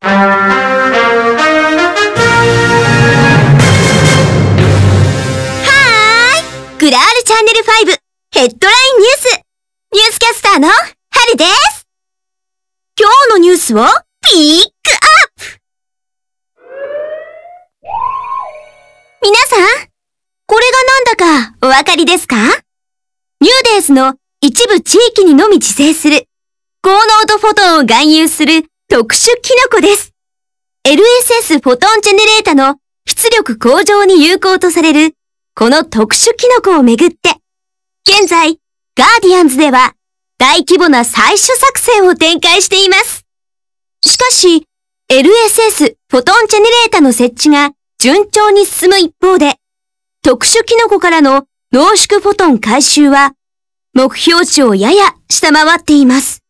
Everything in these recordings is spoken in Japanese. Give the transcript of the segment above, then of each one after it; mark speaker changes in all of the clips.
Speaker 1: はーいグラールチャンネル5ヘッドラインニュース。ニュースキャスターの春です。今日のニュースをピックアップ。皆さん、これがなんだかお分かりですか？ニューデーズの一部地域にのみ自生する高濃度フォトンを含有する特殊キノコです。LSS フォトンジェネレータの出力向上に有効とされるこの特殊キノコをめぐって、現在、ガーディアンズでは大規模な採取作戦を展開しています。しかし、LSS フォトンジェネレータの設置が順調に進む一方で、特殊キノコからの濃縮フォトン回収は、目標値をやや下回っています。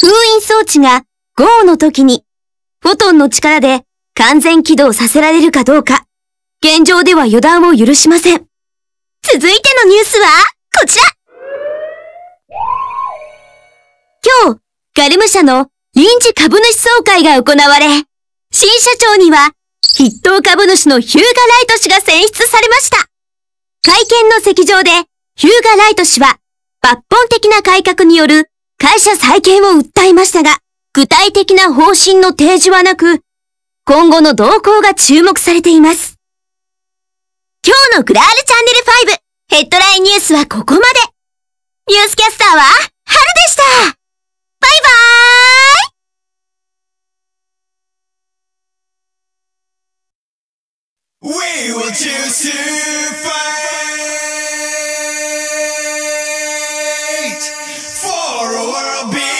Speaker 1: 封印装置が GO の時に、フォトンの力で完全起動させられるかどうか、現状では予断を許しません。続いてのニュースは、こちら今日、ガルム社の臨時株主総会が行われ、新社長には筆頭株主のヒューガ・ライト氏が選出されました。会見の席上で、ヒューガ・ライト氏は、抜本的な改革による会社再建を訴えましたが、具体的な方針の提示はなく、今後の動向が注目されています。今日のグラールチャンネル5、ヘッドラインニュースはここまで。ニュースキャスターは、春でしたバイバーイ
Speaker 2: be